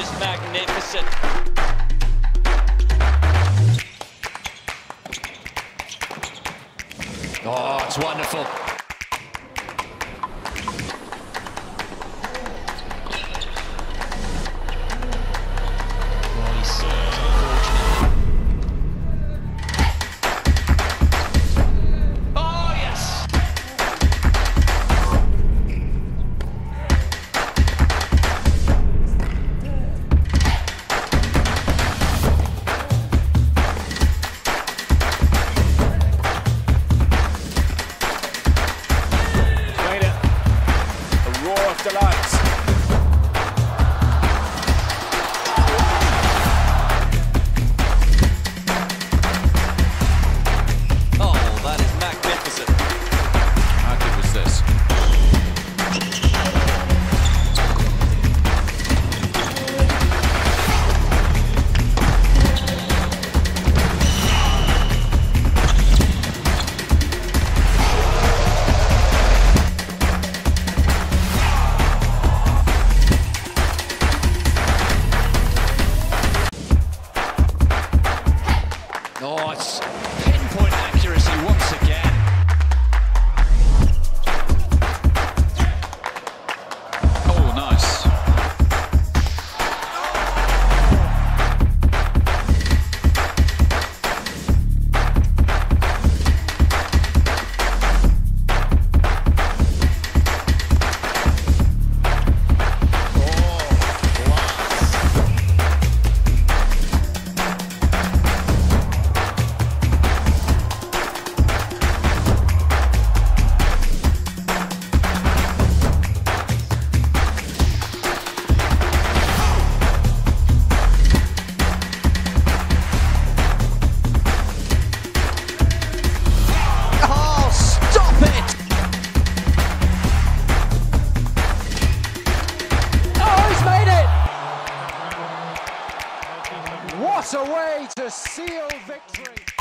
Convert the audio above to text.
just magnificent. Oh, it's wonderful. A Oh, What a way to seal victory!